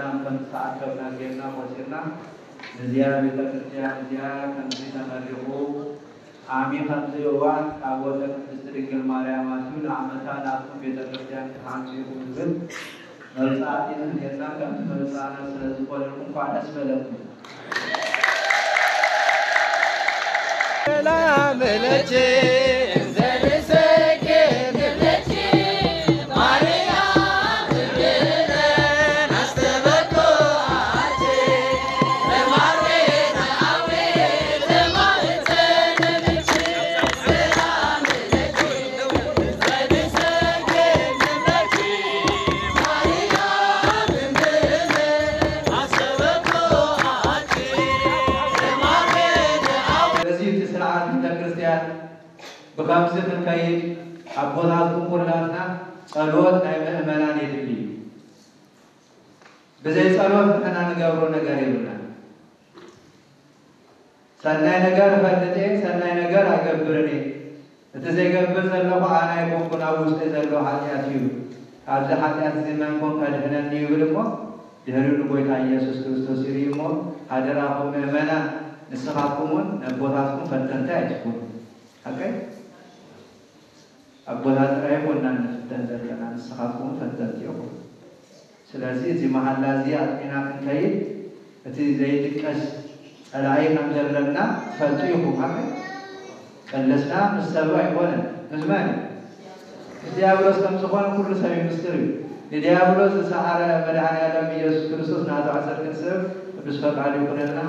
ገዳም ከም ዝተኣከብና ጌርና ወሲድና እዚኣ ቤተክርስትያን እዚኣ ከምዚ ተመሪቑ ዓሚ ከምዚ እዋን ታቦተ ቅድስቲ ድንግል ማርያም ኣትዩ ንዓመታ ናብኩም ቤተክርስትያን ክሃንፅኡ ዝብል መብፃዕቲ ጌርና ከምቲ መብፃዕና ስለ ዝኮነልኩም እንኳ ደስ በለኩም። ስለዚህ ብዘይ ጸሎት ንገብሮ ነገር የብልና ሰናይ ነገር ፈልጤ ሰናይ ነገር እየ እቲ ዘይገብር ዘለኹ ኣነ ኣይኮንኩን ኣብ ውሽጢ ዘሎ ሓጢኣት እዩ። ኣብዚ ሓጢኣት እዚ ከድሕነኒ ይብል እሞ ድሕሪኡ ንጎይታ ኢየሱስ ክርስቶስ ይርኢ እሞ ሃደራኹም ምእመናን ንስኻትኩም እውን ንኣቦታትኩም ፈተንቲ ኣይትኩኑ ኣቀይ? ኣቦታት ጥራይ ኮና ንፍተን ዘለና ንስኻትኩም ፈተንቲ ኢኹም ስለዚ እዚ መሃላ እዚ ኣጥሚና ክንከይድ እቲ ዘይድቀስ ፀላኢ ከም ዘለና ትፈልጡ ኢኹም ኣቀይ ቀለስና ምስ ሰብ ኣይኮነን ምስ መን ምስ ዲያብሎስ ከም ዝኾነ ኩሉ ሰብ ምስጢር እዩ ንዲያብሎስ ዝሰዓረ መድኃኔዓለም ኢየሱስ ክርስቶስ ናቱ ዓሰርክን ሰብ ቅዱስ ፈቃዱ ይኩነልና